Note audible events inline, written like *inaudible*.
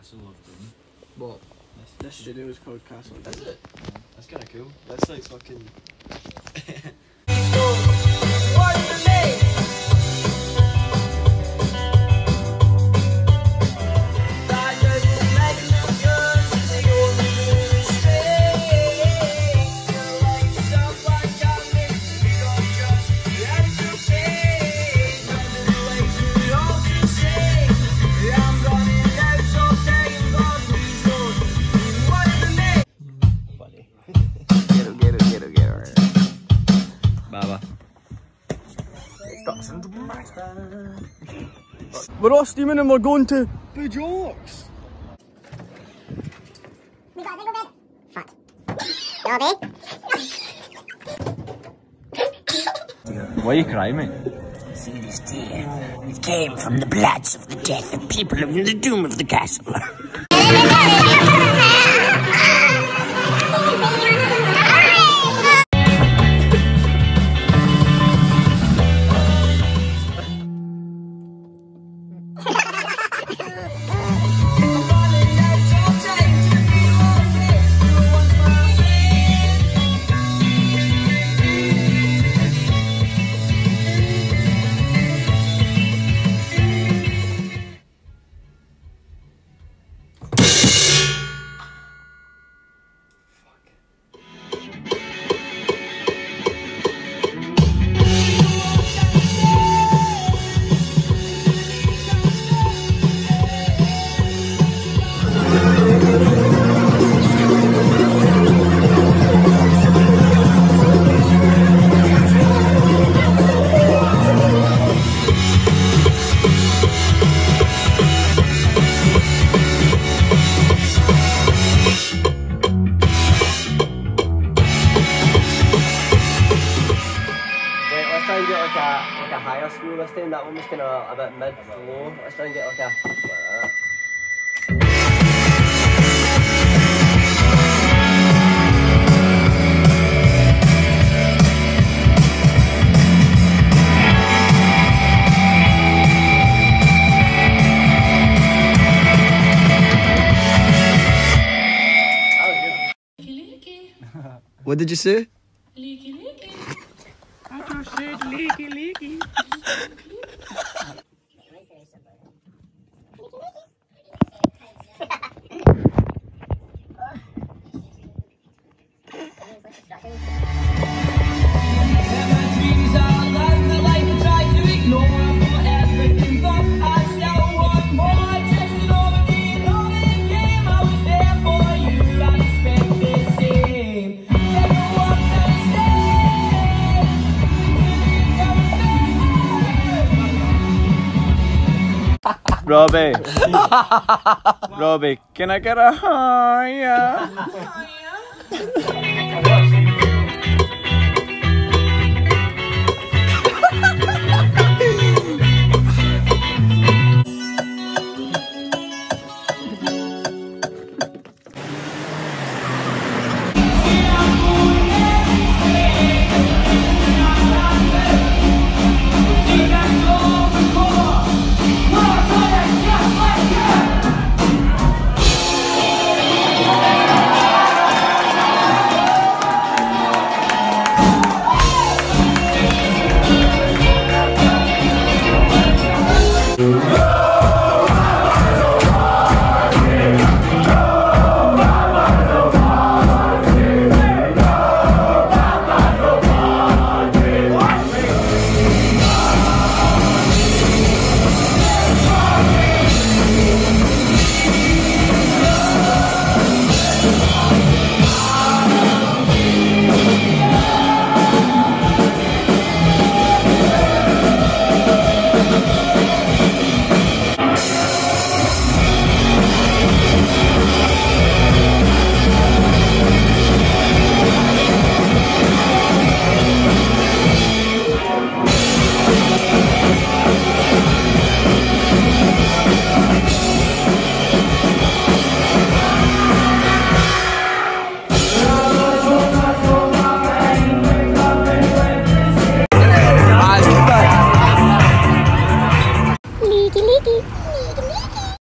castle of Doom. What? This studio is called Castle. Is it? That's kind of cool. That's like fucking. We're all steaming and we're going to Bajorks. We got a single bed. Fuck. Dobby. *laughs* Why are you crying, mate? See this tear? It came from the bloods of the death of people of the doom of the castle. *laughs* Ha *laughs* higher school this time. That one was kind of a bit mid low. Let's try and get like a like that. That was good. What did you say? Robbie. Robbie, can I get a higher?